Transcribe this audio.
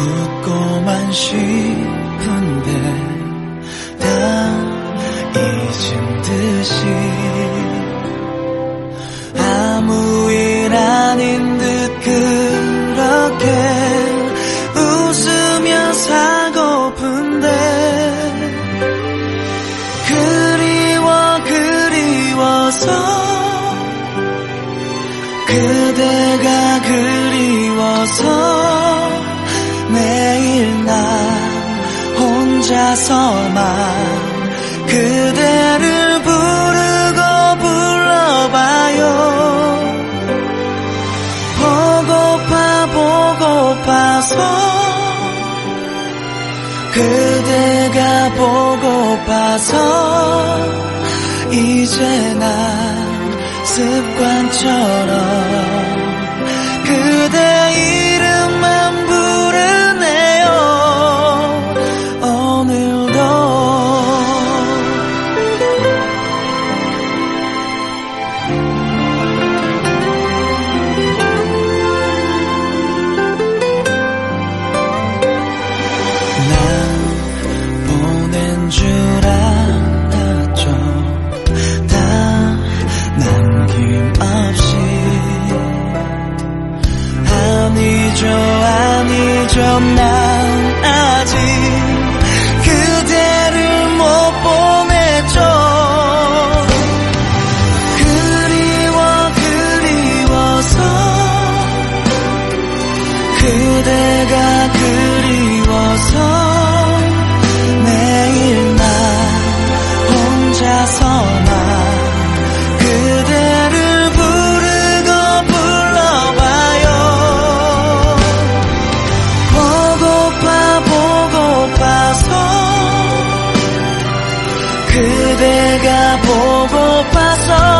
웃고만 싶은데 다 잊은 듯이 아무 일 아닌 듯 그렇게 웃으며 살고픈데 그리워 그리워서 그대가 그리워서 혼자서만 그대를 부르고 불러봐요. 보고파 보고파서 그대가 보고파서 이제 난 습관처럼 你啊我不放手